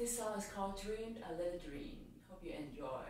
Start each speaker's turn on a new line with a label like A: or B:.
A: this song is called Dreamed a Little Dream. Hope you enjoy.